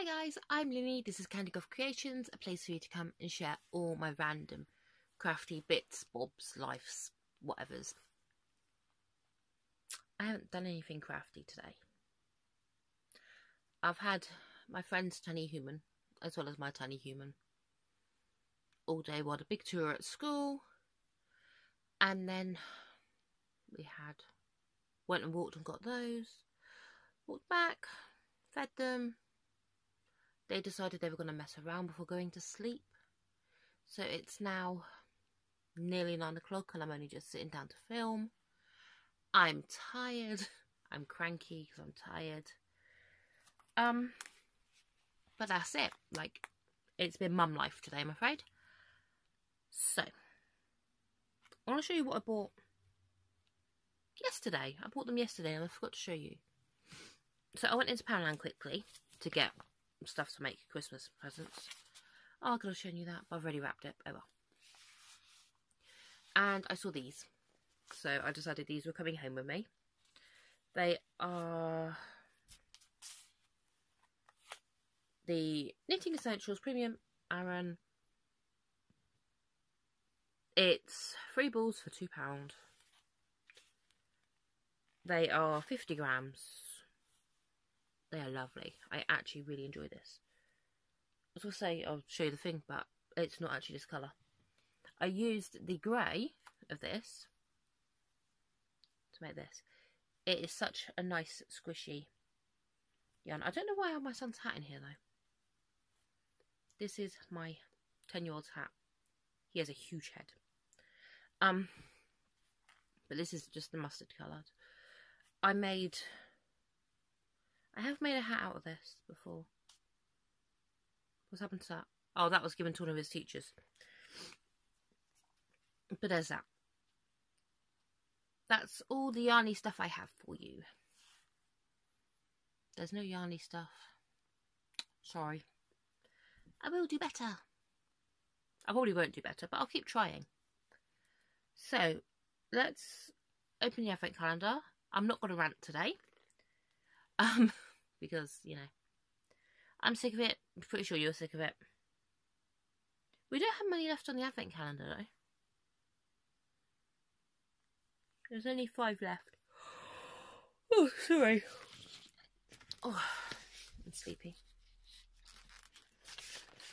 Hi guys, I'm Linny. This is Candigoth Creations, a place for you to come and share all my random crafty bits, bobs, lifes, whatevers. I haven't done anything crafty today. I've had my friend's tiny human, as well as my tiny human, all day while a big tour at school. And then we had, went and walked and got those, walked back, fed them. They decided they were going to mess around before going to sleep. So it's now nearly nine o'clock and I'm only just sitting down to film. I'm tired. I'm cranky because I'm tired. Um, but that's it. Like, it's been mum life today, I'm afraid. So, I want to show you what I bought yesterday. I bought them yesterday and I forgot to show you. So I went into Poundland quickly to get stuff to make Christmas presents. Oh, I could have shown you that, but I've already wrapped it. Oh well. And I saw these. So I decided these were coming home with me. They are the Knitting Essentials Premium Aran. It's three balls for £2. They are 50 grams. They are lovely. I actually really enjoy this. I was going to say I'll show you the thing, but it's not actually this colour. I used the grey of this to make this. It is such a nice squishy yarn. I don't know why I have my son's hat in here though. This is my 10 year old's hat. He has a huge head. Um, but this is just the mustard coloured. I made, I have made a hat out of this before. What's happened to that? Oh, that was given to one of his teachers. But there's that. That's all the yarny stuff I have for you. There's no yarny stuff. Sorry. I will do better. I probably won't do better, but I'll keep trying. So, let's open the advent calendar. I'm not going to rant today. Um, because, you know, I'm sick of it. I'm pretty sure you're sick of it. We don't have money left on the advent calendar, though. There's only five left. Oh, sorry. Oh, I'm sleepy.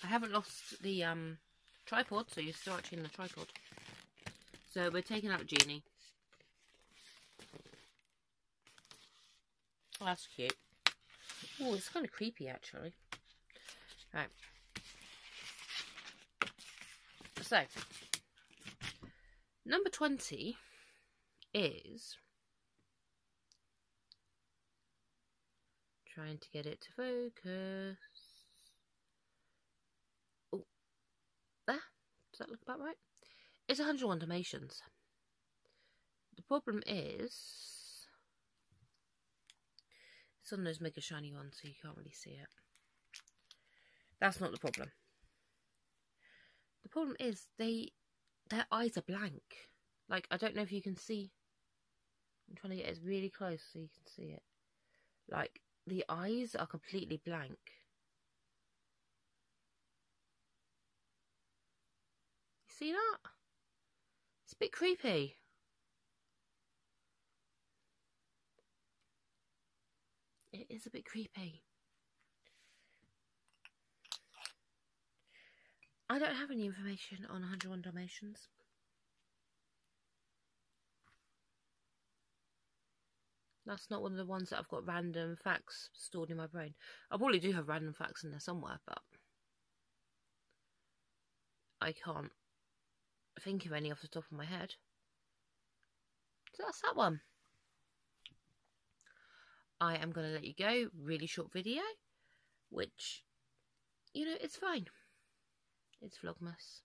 I haven't lost the um tripod, so you're still actually in the tripod. So we're taking out Genie. Oh, that's cute. Oh, it's kind of creepy, actually. Right. So, number 20 is trying to get it to focus. Oh, there. Does that look about right? It's 101 Dalmatians. The problem is it's on those mega shiny ones, so you can't really see it. That's not the problem. The problem is they their eyes are blank. Like I don't know if you can see I'm trying to get it really close so you can see it. Like, the eyes are completely blank. You see that? It's a bit creepy. It is a bit creepy. I don't have any information on 101 Dalmatians. That's not one of the ones that I've got random facts stored in my brain. I probably do have random facts in there somewhere, but I can't think of any off the top of my head. So that's that one. I am going to let you go. Really short video, which, you know, it's fine. It's Vlogmas.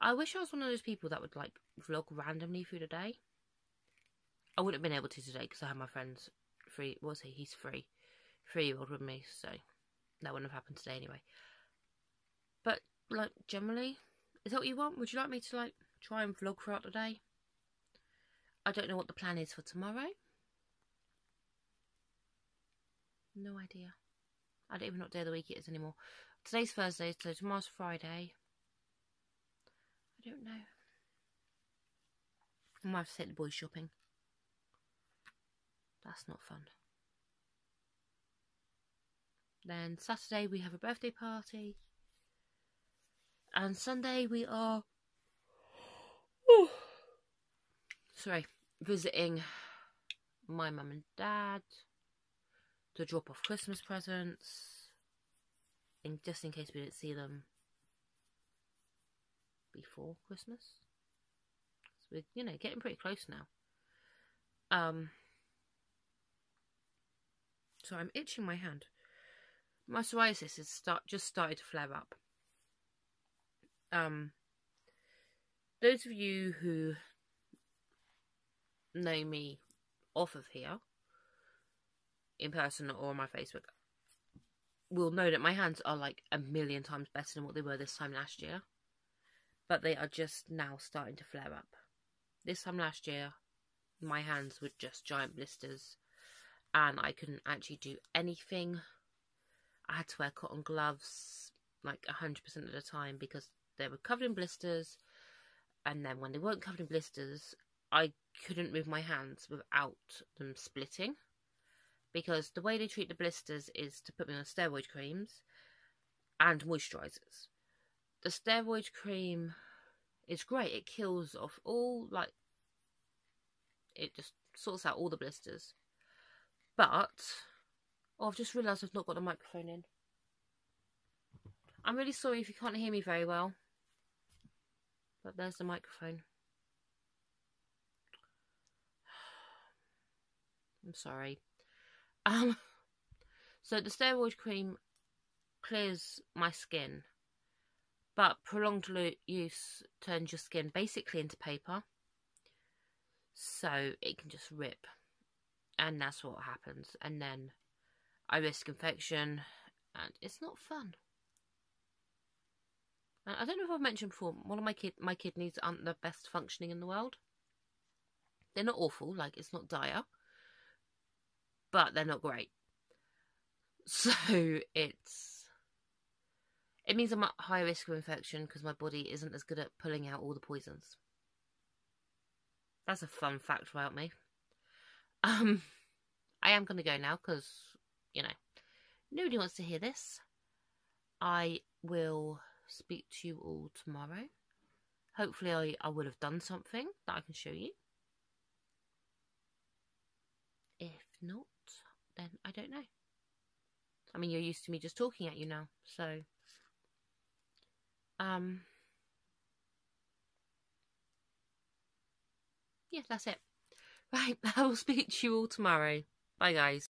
I wish I was one of those people that would, like, vlog randomly through the day. I wouldn't have been able to today because I had my friend's free. Was he? He's free, three year old with me, so that wouldn't have happened today anyway. But like generally, is that what you want? Would you like me to like try and vlog throughout the day? I don't know what the plan is for tomorrow. No idea. I don't even know what day of the week it is anymore. Today's Thursday, so tomorrow's Friday. I don't know. I might have to take the boys shopping. That's not fun. Then Saturday we have a birthday party. And Sunday we are sorry, visiting my mum and dad to drop off Christmas presents, in, just in case we didn't see them before Christmas. So we're, you know, getting pretty close now. Um, so I'm itching my hand. My psoriasis has start just started to flare up. Um, those of you who know me off of here, in person or on my Facebook, will know that my hands are like a million times better than what they were this time last year. But they are just now starting to flare up. This time last year, my hands were just giant blisters and I couldn't actually do anything. I had to wear cotton gloves like 100% of the time because they were covered in blisters. And then when they weren't covered in blisters, I couldn't move my hands without them splitting because the way they treat the blisters is to put me on steroid creams and moisturizers. The steroid cream is great. It kills off all like it just sorts out all the blisters. But oh, I've just realised I've not got the microphone in. I'm really sorry if you can't hear me very well. But there's the microphone. I'm sorry. Um, so the steroid cream clears my skin, but prolonged use turns your skin basically into paper. So it can just rip, and that's what happens. And then I risk infection, and it's not fun. I don't know if I've mentioned before. One of my kid, my kidneys aren't the best functioning in the world. They're not awful, like it's not dire, but they're not great. So it's it means I'm at high risk of infection because my body isn't as good at pulling out all the poisons. That's a fun fact about me. Um, I am going to go now because you know nobody wants to hear this. I will speak to you all tomorrow. Hopefully, I, I will have done something that I can show you. If not, then I don't know. I mean, you're used to me just talking at you now, so. Um. Yeah, that's it. Right, I will speak to you all tomorrow. Bye, guys.